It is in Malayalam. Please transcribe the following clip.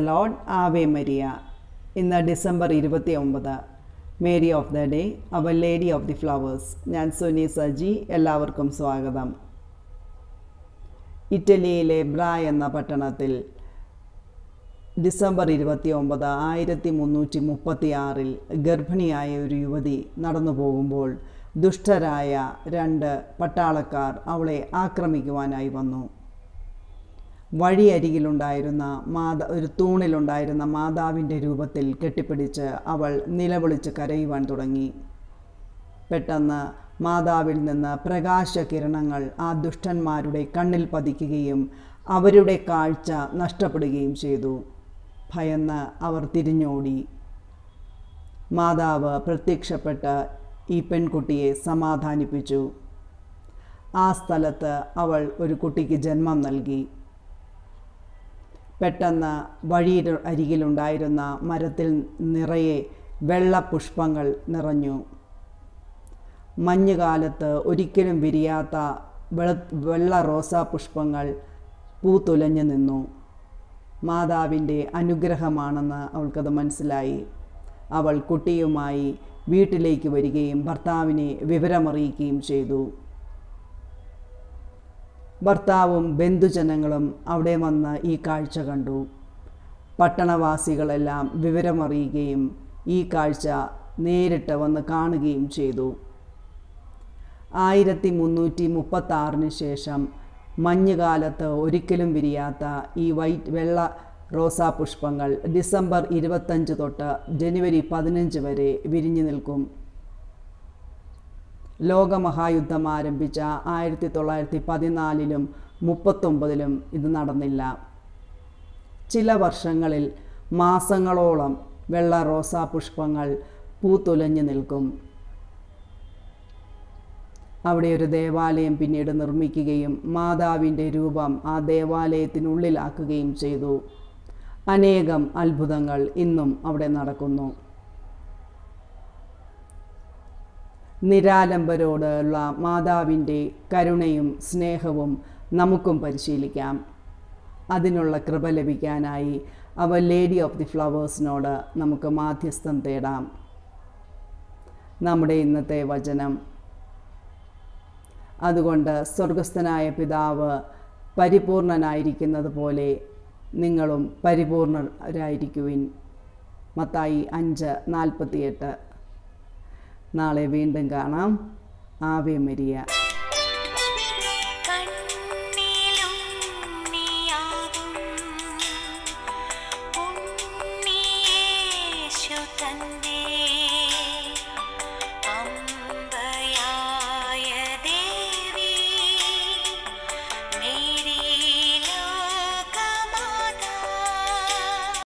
Load Ave Maria. ഇന്ന് ഡിസംബർ ഇരുപത്തി ഒമ്പത് Mary of the day our lady of the flowers. ഞാൻ സുനി സജി എല്ലാവർക്കും സ്വാഗതം. ഇറ്റലിയിലെ ബ്ര എന്ന പട്ടണത്തിൽ ഡിസംബർ ഇരുപത്തി ഒമ്പത് ആയിരത്തി മുന്നൂറ്റി മുപ്പത്തി ആറിൽ ഗർഭിണിയായ ഒരു യുവതി നടന്നു പോകുമ്പോൾ ദുഷ്ടരായ രണ്ട് പട്ടാളക്കാർ അവളെ ആക്രമിക്കുവാനായി വന്നു. വഴിയരികിലുണ്ടായിരുന്ന മാതാ ഒരു തൂണിലുണ്ടായിരുന്ന മാതാവിന്റെ രൂപത്തിൽ കെട്ടിപ്പിടിച്ച് അവൾ നിലവിളിച്ച് കരയുവാൻ തുടങ്ങി. പെട്ടെന്ന് മാതാവിൽ നിന്ന് പ്രകാശകിരണങ്ങൾ ആ ദുഷ്ടന്മാരുടെ കണ്ണിൽ പതിക്കുകയും അവരുടെ കാഴ്ച നഷ്ടപ്പെടുകയും ചെയ്തു. ഭയന്ന് അവർ തിരിഞ്ഞോടി. മാതാവ് പ്രത്യക്ഷപ്പെട്ട് ഈ പെൺകുട്ടിയെ സമാധാനിപ്പിച്ചു. ആ സ്ഥലത്ത് അവൾ ഒരു കുട്ടിക്ക് ജന്മം നൽകി. പെട്ടെന്ന് വഴിയിൽ അരികിലുണ്ടായിരുന്ന മരത്തിൽ നിറയെ വെള്ള പുഷ്പങ്ങൾ നിറഞ്ഞു. മഞ്ഞുകാലത്ത് ഒരിക്കലും വിരിയാത്ത വെള വെള്ള റോസാ പുഷ്പങ്ങൾ പൂത്തുലഞ്ഞു നിന്നു. മാതാവിന്റെ അനുഗ്രഹമാണെന്ന് അവൾക്കത് മനസ്സിലായി. അവൾ കുട്ടിയുമായി വീട്ടിലേക്ക് വരികയും ഭർത്താവിനെ വിവരമറിയിക്കുകയും ചെയ്തു. ഭർത്താവും ബന്ധുജനങ്ങളും അവിടെ വന്ന് ഈ കാഴ്ച കണ്ടു. പട്ടണവാസികളെല്ലാം വിവരമറിയുകയും ഈ കാഴ്ച നേരിട്ട് വന്ന് കാണുകയും ചെയ്തു. ആയിരത്തി മുന്നൂറ്റി മുപ്പത്തി ആറിന് ശേഷം മഞ്ഞുകാലത്ത് ഒരിക്കലും വിരിയാത്ത ഈ വൈറ്റ് വെള്ള റോസാ പുഷ്പങ്ങൾ ഡിസംബർ ഇരുപത്തഞ്ച് തൊട്ട് ജനുവരി പതിനഞ്ച് വരെ വിരിഞ്ഞു നിൽക്കും. ലോകമഹായുദ്ധം ആരംഭിച്ച ആയിരത്തി തൊള്ളായിരത്തി പതിനാലിലും മുപ്പത്തൊമ്പതിലും ഇത് നടന്നില്ല. ചില വർഷങ്ങളിൽ മാസങ്ങളോളം വെള്ള റോസാ പുഷ്പങ്ങൾ പൂത്തുലഞ്ഞു നിൽക്കും. അവിടെ ഒരു ദേവാലയം പിന്നീട് നിർമ്മിക്കുകയും മാതാവിന്റെ രൂപം ആ ദേവാലയത്തിനുള്ളിലാക്കുകയും ചെയ്തു. അനേകം അത്ഭുതങ്ങൾ ഇന്നും അവിടെ നടക്കുന്നു. നിരാലംബരോടുള്ള മാതാവിന്റെ കരുണയും സ്നേഹവും നമുക്കും പരിശീലിക്കാം. അതിനുള്ള കൃപ ലഭിക്കാനായി അവ ലേഡി ഓഫ് ദി ഫ്ലവേഴ്സിനോട് നമുക്ക് മാധ്യസ്ഥം തേടാം. നമ്മുടെ ഇന്നത്തെ വചനം. അതുകൊണ്ട് സ്വർഗസ്ഥനായ പിതാവ് പരിപൂർണനായിരിക്കുന്നത് പോലെ നിങ്ങളും പരിപൂർണരായിരിക്കുവിൻ. മത്തായി അഞ്ച് നാൽപ്പത്തിയെട്ട്. നാളെ വീണ്ടും കാണാം. Ave Maria.